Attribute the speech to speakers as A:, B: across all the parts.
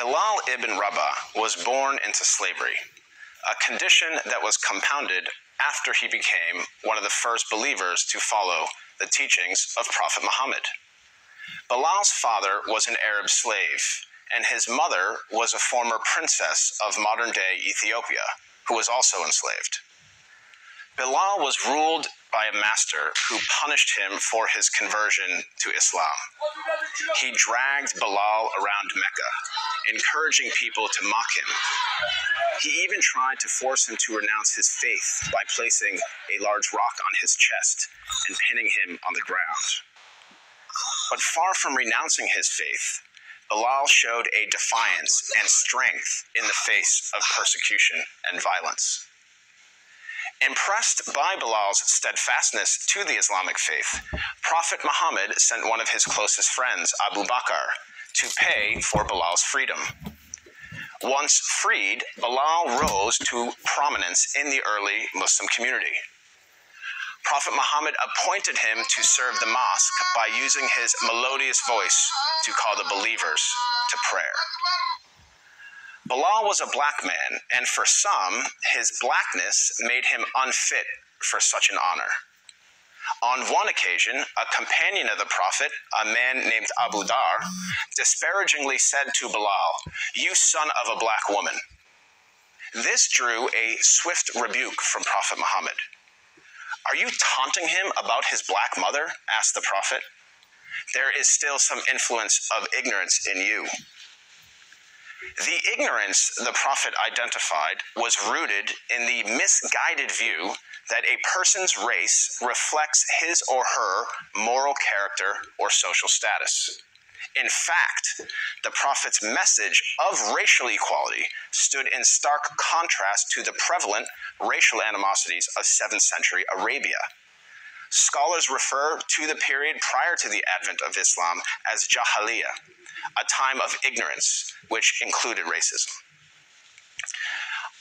A: Bilal ibn Rabah was born into slavery, a condition that was compounded after he became one of the first believers to follow the teachings of Prophet Muhammad. Bilal's father was an Arab slave, and his mother was a former princess of modern day Ethiopia, who was also enslaved. Bilal was ruled by a master who punished him for his conversion to Islam. He dragged Bilal around Mecca, encouraging people to mock him. He even tried to force him to renounce his faith by placing a large rock on his chest and pinning him on the ground. But far from renouncing his faith, Bilal showed a defiance and strength in the face of persecution and violence. Impressed by Bilal's steadfastness to the Islamic faith, Prophet Muhammad sent one of his closest friends, Abu Bakr, to pay for Bilal's freedom. Once freed, Bilal rose to prominence in the early Muslim community. Prophet Muhammad appointed him to serve the mosque by using his melodious voice to call the believers to prayer. Bilal was a black man, and for some, his blackness made him unfit for such an honor. On one occasion, a companion of the Prophet, a man named Abu Dharr, disparagingly said to Bilal, You son of a black woman. This drew a swift rebuke from Prophet Muhammad. Are you taunting him about his black mother? asked the Prophet. There is still some influence of ignorance in you. The ignorance the prophet identified was rooted in the misguided view that a person's race reflects his or her moral character or social status. In fact, the prophet's message of racial equality stood in stark contrast to the prevalent racial animosities of 7th century Arabia. Scholars refer to the period prior to the advent of Islam as Jahiliyyah, a time of ignorance, which included racism.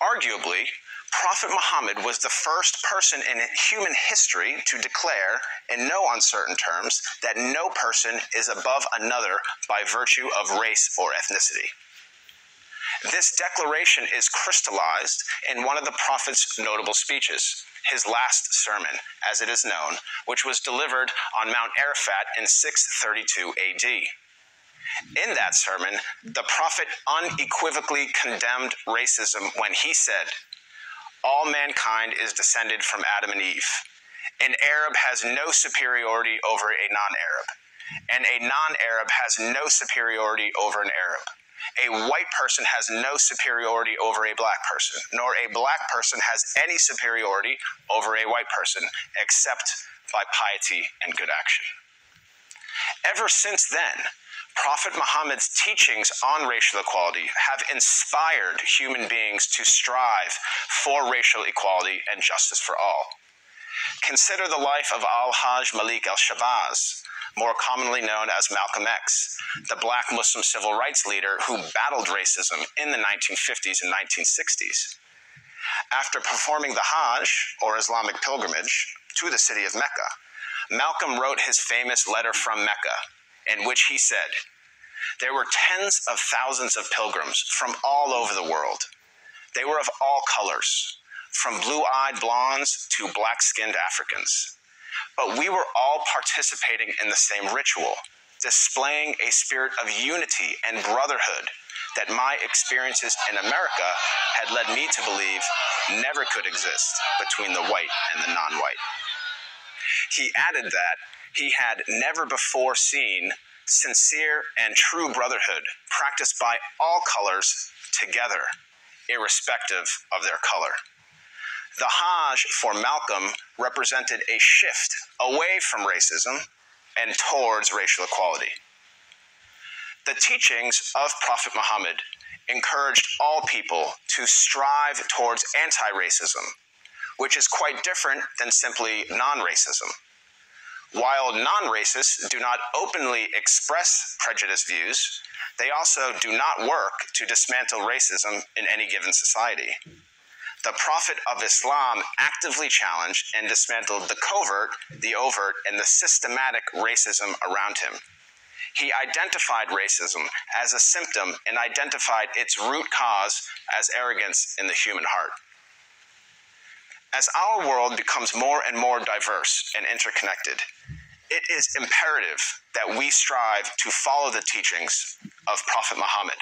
A: Arguably, Prophet Muhammad was the first person in human history to declare, in no uncertain terms, that no person is above another by virtue of race or ethnicity. This declaration is crystallized in one of the Prophet's notable speeches, his last sermon, as it is known, which was delivered on Mount Arafat in 632 AD. In that sermon, the Prophet unequivocally condemned racism when he said, all mankind is descended from Adam and Eve. An Arab has no superiority over a non Arab, and a non Arab has no superiority over an Arab. A white person has no superiority over a black person, nor a black person has any superiority over a white person, except by piety and good action. Ever since then, Prophet Muhammad's teachings on racial equality have inspired human beings to strive for racial equality and justice for all. Consider the life of Al Hajj Malik al Shabazz, more commonly known as Malcolm X, the black Muslim civil rights leader who battled racism in the 1950s and 1960s. After performing the Hajj, or Islamic pilgrimage, to the city of Mecca, Malcolm wrote his famous letter from Mecca in which he said, There were tens of thousands of pilgrims from all over the world. They were of all colors, from blue eyed blondes to black skinned Africans. But we were all participating in the same ritual, displaying a spirit of unity and brotherhood that my experiences in America had led me to believe never could exist between the white and the non white. He added that he had never before seen sincere and true brotherhood practiced by all colors together, irrespective of their color. The Hajj for Malcolm represented a shift away from racism and towards racial equality. The teachings of Prophet Muhammad encouraged all people to strive towards anti racism, which is quite different than simply non racism. While non racists do not openly express prejudiced views, they also do not work to dismantle racism in any given society. The Prophet of Islam actively challenged and dismantled the covert, the overt, and the systematic racism around him. He identified racism as a symptom and identified its root cause as arrogance in the human heart. As our world becomes more and more diverse and interconnected, it is imperative that we strive to follow the teachings of Prophet Muhammad.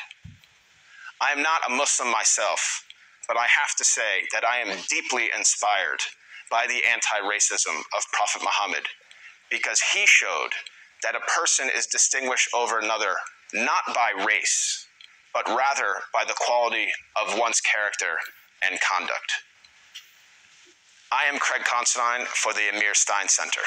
A: I am not a Muslim myself, but I have to say that I am deeply inspired by the anti racism of Prophet Muhammad because he showed that a person is distinguished over another not by race, but rather by the quality of one's character and conduct. I am Craig Considine for the Amir Stein Center.